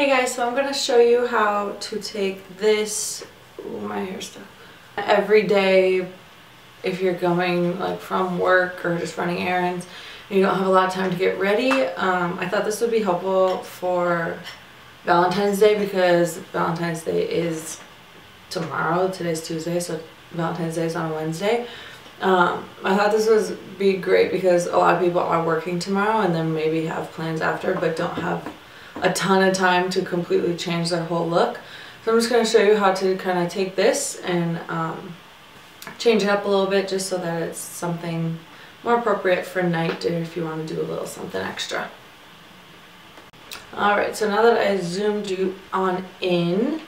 Hey guys, so I'm going to show you how to take this, ooh, my hair stuff, every day if you're going like from work or just running errands and you don't have a lot of time to get ready. Um, I thought this would be helpful for Valentine's Day because Valentine's Day is tomorrow. Today's Tuesday, so Valentine's Day is on Wednesday. Um, I thought this would be great because a lot of people are working tomorrow and then maybe have plans after but don't have a ton of time to completely change their whole look. So I'm just going to show you how to kind of take this and um, change it up a little bit just so that it's something more appropriate for night and if you want to do a little something extra. Alright, so now that I zoomed you on in,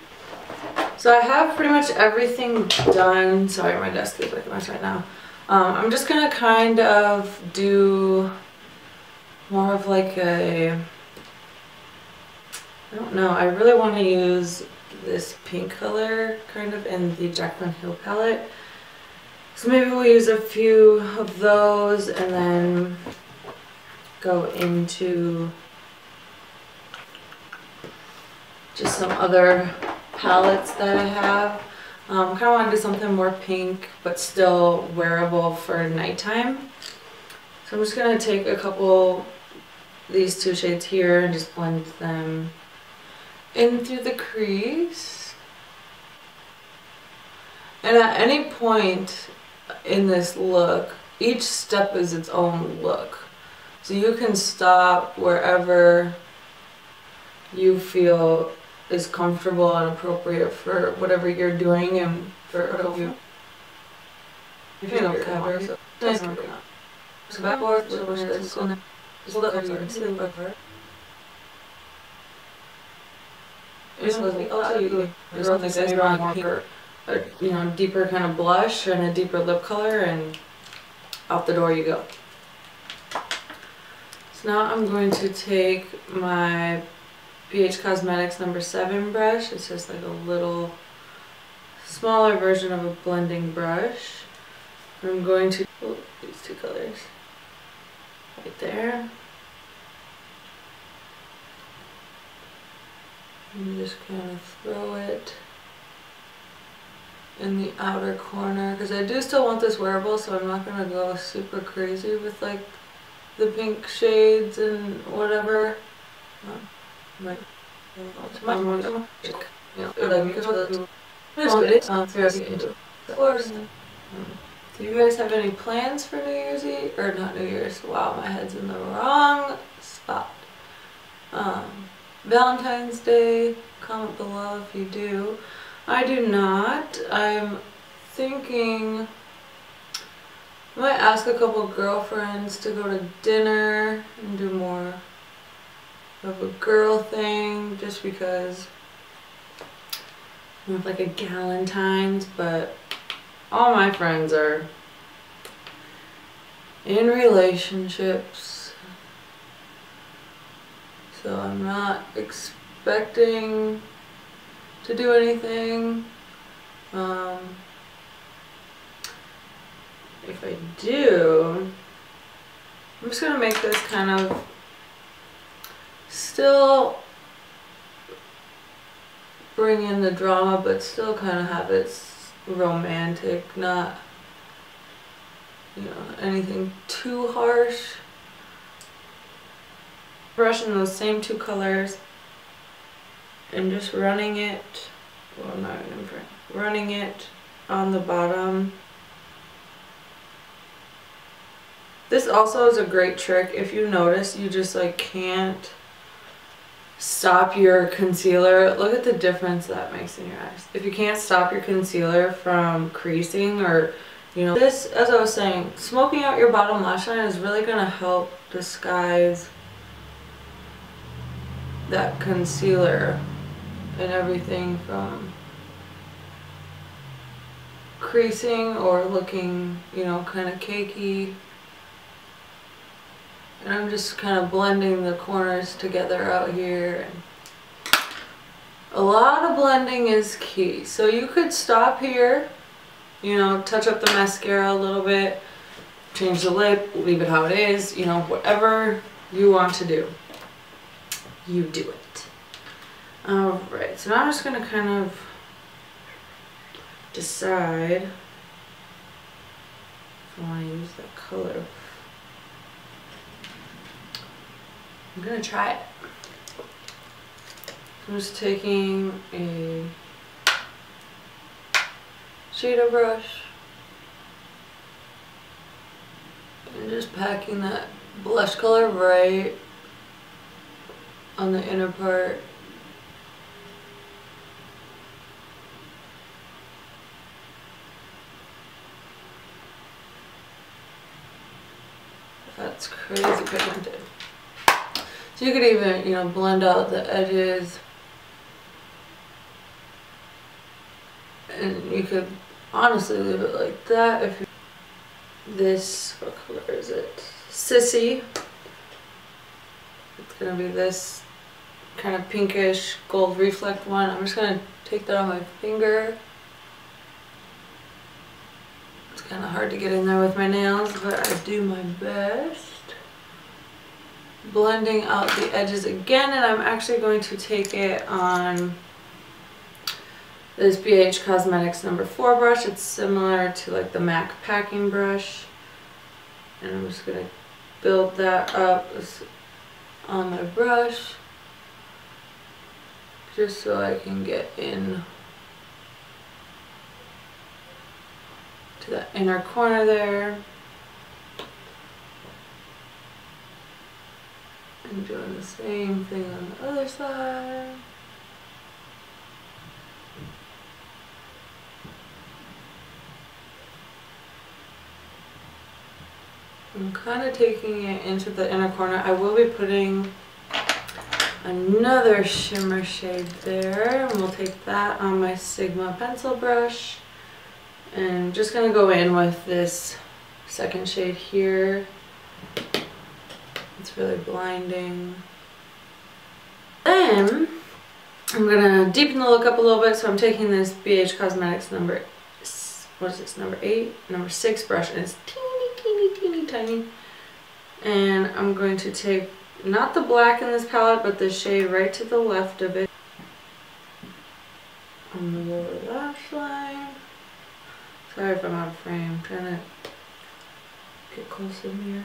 so I have pretty much everything done. Sorry, my desk is like a mess right now. Um, I'm just going to kind of do more of like a I don't know. I really want to use this pink color kind of in the Jaclyn Hill palette. So maybe we'll use a few of those and then go into just some other palettes that I have. Um, kind of want to do something more pink but still wearable for nighttime. So I'm just going to take a couple these two shades here and just blend them in through the crease. And at any point in this look, each step is its own look. So you can stop wherever you feel is comfortable and appropriate for whatever you're doing and for you. If you don't cover, so nice work. So backwards, over. It's supposed to be, oh, oh you, there's something that's wrong here. A, you know, deeper kind of blush and a deeper lip color and out the door you go. So now I'm going to take my BH Cosmetics number 7 brush. It's just like a little smaller version of a blending brush. I'm going to, oh, these two colors, right there. And just kind of throw it in the outer corner because I do still want this wearable so I'm not going to go super crazy with like the pink shades and whatever. Um, um, um, do you guys have any plans for New Year's Eve? Or not New Year's? Wow, my head's in the wrong spot. Um, Valentine's Day, comment below if you do. I do not. I'm thinking I might ask a couple girlfriends to go to dinner and do more of a girl thing just because I'm like a Galentine's, but all my friends are in relationships so I'm not expecting to do anything. Um, if I do, I'm just going to make this kind of still bring in the drama but still kind of have its romantic, not you know, anything too harsh brush in those same two colors and just running it, well not running it on the bottom. This also is a great trick. If you notice, you just like can't stop your concealer. Look at the difference that makes in your eyes. If you can't stop your concealer from creasing or, you know, this, as I was saying, smoking out your bottom lash line is really going to help disguise that concealer and everything from creasing or looking, you know, kind of cakey. And I'm just kind of blending the corners together out here. A lot of blending is key. So you could stop here, you know, touch up the mascara a little bit, change the lip, leave it how it is, you know, whatever you want to do you do it. Alright, so now I'm just going to kind of decide if I want to use that color. I'm going to try it. I'm just taking a shader brush and just packing that blush color right on the inner part That's crazy pigmented. So you could even, you know, blend out the edges. And you could honestly leave it like that if you this what color is it? Sissy. Gonna be this kind of pinkish gold reflect one. I'm just gonna take that on my finger. It's kind of hard to get in there with my nails, but I do my best. Blending out the edges again, and I'm actually going to take it on this BH Cosmetics number 4 brush. It's similar to like the MAC packing brush. And I'm just going to build that up on my brush. Just so I can get in to the inner corner there. And doing the same thing on the other side. I'm kind of taking it into the inner corner. I will be putting another shimmer shade there. And we'll take that on my Sigma pencil brush. And just going to go in with this second shade here. It's really blinding. Then I'm going to deepen the look up a little bit. So I'm taking this BH Cosmetics number, what is this, number 8? Number 6 brush. And it's teeny, teeny, teeny, tiny. And I'm going to take not the black in this palette, but the shade right to the left of it. On the lower lash line. Sorry if I'm out of frame. I'm trying to get close in here.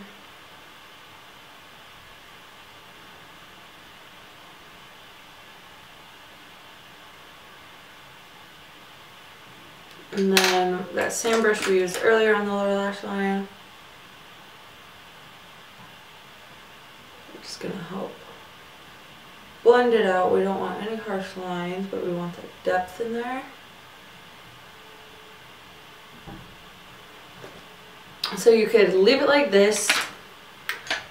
And then that same brush we used earlier on the lower lash line. Just gonna help blend it out. We don't want any harsh lines, but we want that depth in there. So you could leave it like this.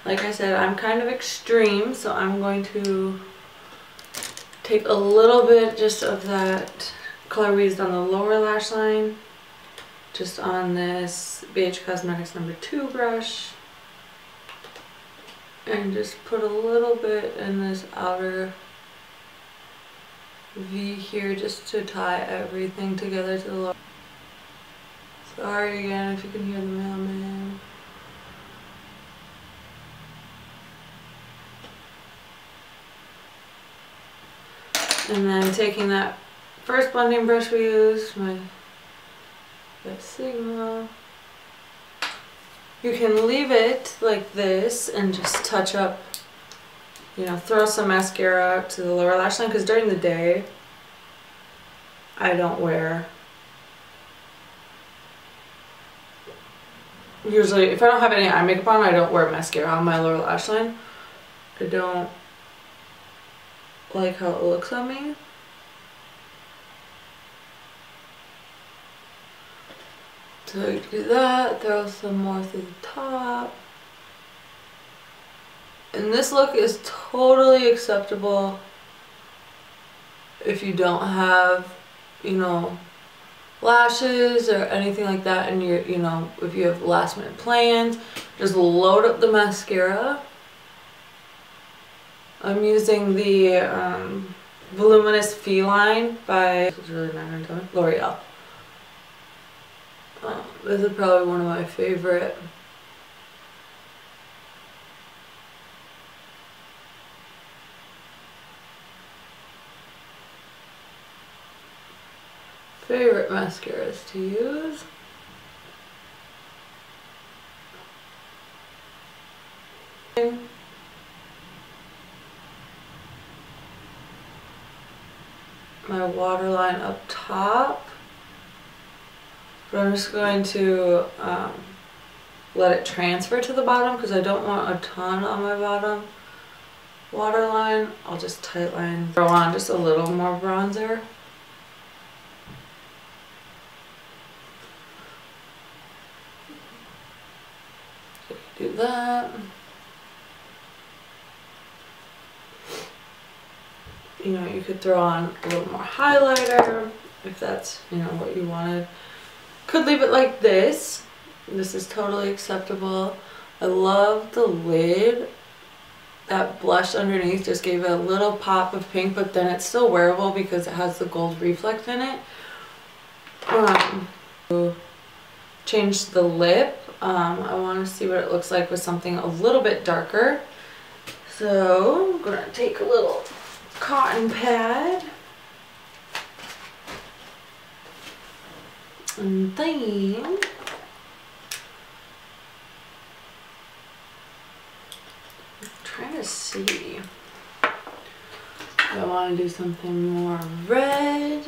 Like I said, I'm kind of extreme, so I'm going to take a little bit just of that color we used on the lower lash line. Just on this BH Cosmetics number 2 brush. And just put a little bit in this outer V here just to tie everything together to the lower. Sorry again if you can hear the mailman. And then taking that first blending brush we used, my Sigma. You can leave it like this and just touch up, you know, throw some mascara to the lower lash line because during the day I don't wear usually if I don't have any eye makeup on I don't wear mascara on my lower lash line. I don't like how it looks on me so do that throw some more through the top. And this look is totally acceptable if you don't have you know lashes or anything like that and you're you know if you have last minute plans. Just load up the mascara. I'm using the um, Voluminous Feline by L'Oreal this is probably one of my favorite. Favorite mascaras to use. My waterline up top. But I'm just going to um, let it transfer to the bottom because I don't want a ton on my bottom waterline. I'll just tightline, throw on just a little more bronzer. do that. You know, you could throw on a little more highlighter if that's, you know, what you wanted. Could leave it like this. This is totally acceptable. I love the lid. That blush underneath just gave it a little pop of pink, but then it's still wearable because it has the gold reflect in it. Um, change the lip. Um, I want to see what it looks like with something a little bit darker. So I'm going to take a little cotton pad. And then I'm trying to see. I want to do something more red.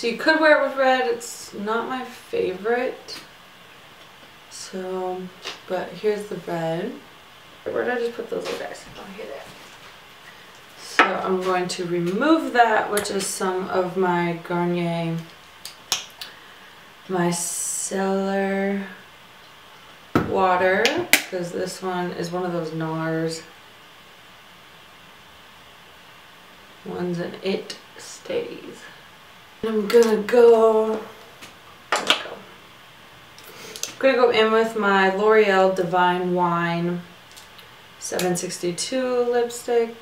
So you could wear it with red. It's not my favorite. So, but here's the red. Where did I just put those little guys? Oh, here they are. So I'm going to remove that, which is some of my Garnier micellar water, because this one is one of those NARS ones and it stays. I'm gonna go, go. I'm gonna go in with my L'Oreal Divine Wine 762 lipstick.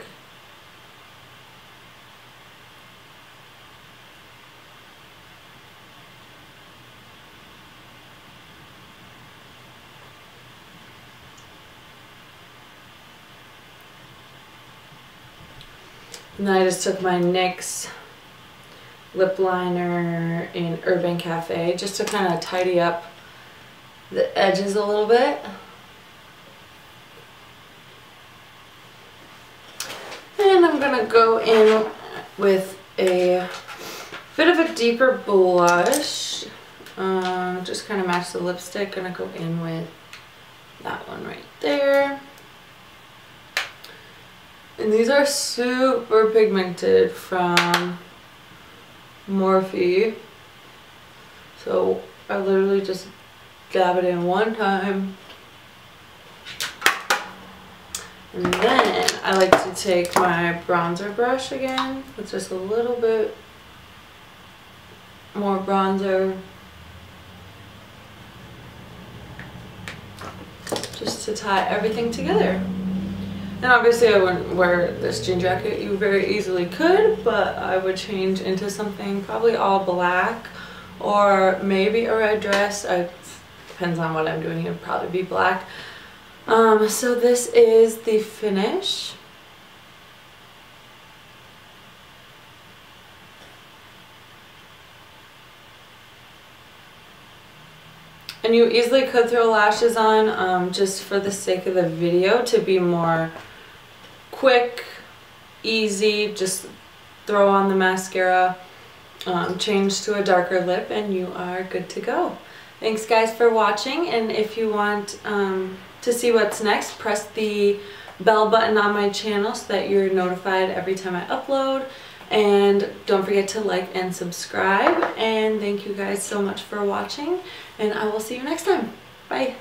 And then I just took my NYX lip liner in Urban Cafe just to kind of tidy up the edges a little bit. And I'm going to go in with a bit of a deeper blush. Um, just kind of match the lipstick. Going to go in with that one right there. And these are super pigmented from Morphe. So I literally just dab it in one time. And then I like to take my bronzer brush again with just a little bit more bronzer. Just to tie everything together. And obviously I wouldn't wear this jean jacket. You very easily could, but I would change into something probably all black or maybe a red dress. It depends on what I'm doing. It would probably be black. Um, so this is the finish. And you easily could throw lashes on um, just for the sake of the video to be more quick, easy, just throw on the mascara, um, change to a darker lip, and you are good to go. Thanks guys for watching, and if you want um, to see what's next, press the bell button on my channel so that you're notified every time I upload. And don't forget to like and subscribe. And thank you guys so much for watching. And I will see you next time. Bye.